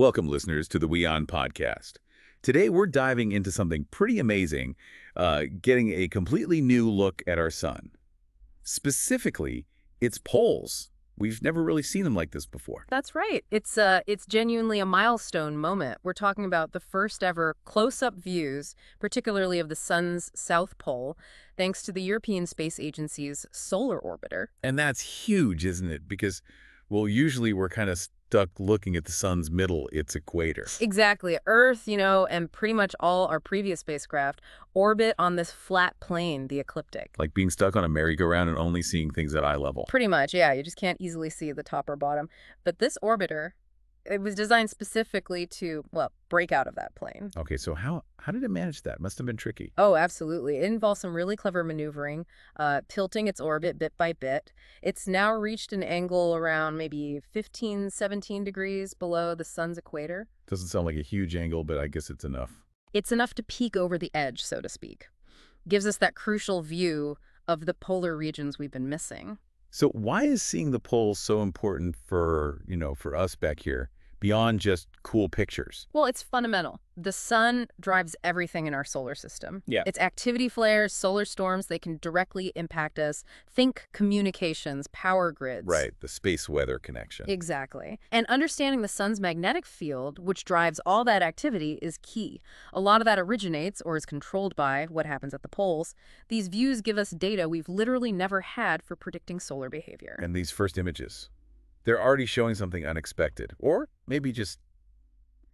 Welcome, listeners, to the WION podcast. Today, we're diving into something pretty amazing, uh, getting a completely new look at our sun. Specifically, its poles. We've never really seen them like this before. That's right. It's uh, it's genuinely a milestone moment. We're talking about the first ever close-up views, particularly of the sun's south pole, thanks to the European Space Agency's solar orbiter. And that's huge, isn't it? Because, well, usually we're kind of stuck looking at the sun's middle, its equator. Exactly. Earth, you know, and pretty much all our previous spacecraft orbit on this flat plane, the ecliptic. Like being stuck on a merry-go-round and only seeing things at eye level. Pretty much, yeah. You just can't easily see the top or bottom. But this orbiter, it was designed specifically to, well, break out of that plane. Okay, so how how did it manage that? Must have been tricky. Oh, absolutely. It involves some really clever maneuvering, uh, tilting its orbit bit by bit. It's now reached an angle around maybe 15, 17 degrees below the sun's equator. Doesn't sound like a huge angle, but I guess it's enough. It's enough to peek over the edge, so to speak. Gives us that crucial view of the polar regions we've been missing. So why is seeing the poles so important for, you know, for us back here, beyond just cool pictures? Well, it's fundamental. The sun drives everything in our solar system. Yeah. Its activity flares, solar storms, they can directly impact us. Think communications, power grids. Right, the space weather connection. Exactly. And understanding the sun's magnetic field, which drives all that activity, is key. A lot of that originates or is controlled by what happens at the poles. These views give us data we've literally never had for predicting solar behavior. And these first images, they're already showing something unexpected, or maybe just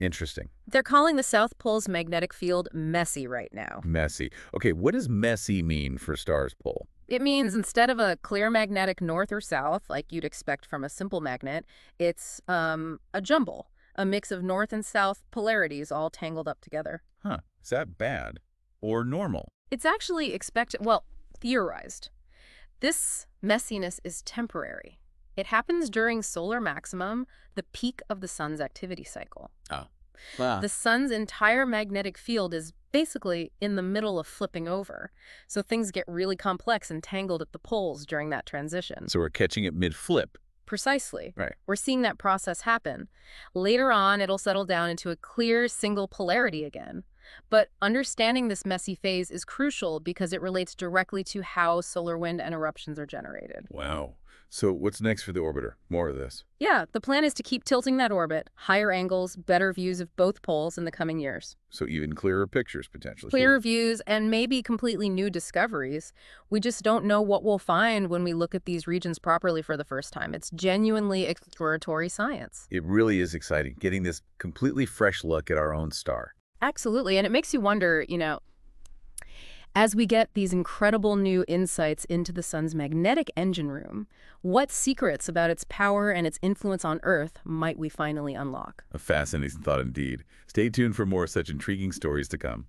interesting. They're calling the South Pole's magnetic field messy right now. Messy. Okay, what does messy mean for stars pole? It means instead of a clear magnetic north or south, like you'd expect from a simple magnet, it's um, a jumble, a mix of north and south polarities all tangled up together. Huh, is that bad or normal? It's actually expected, well, theorized. This messiness is temporary. It happens during solar maximum, the peak of the sun's activity cycle. Oh. Wow. The sun's entire magnetic field is basically in the middle of flipping over. So things get really complex and tangled at the poles during that transition. So we're catching it mid-flip. Precisely. Right. We're seeing that process happen. Later on, it'll settle down into a clear single polarity again. But understanding this messy phase is crucial because it relates directly to how solar wind and eruptions are generated. Wow. So what's next for the orbiter? More of this. Yeah, the plan is to keep tilting that orbit, higher angles, better views of both poles in the coming years. So even clearer pictures, potentially. Clearer views and maybe completely new discoveries. We just don't know what we'll find when we look at these regions properly for the first time. It's genuinely exploratory science. It really is exciting, getting this completely fresh look at our own star. Absolutely. And it makes you wonder, you know, as we get these incredible new insights into the sun's magnetic engine room, what secrets about its power and its influence on Earth might we finally unlock? A fascinating thought indeed. Stay tuned for more such intriguing stories to come.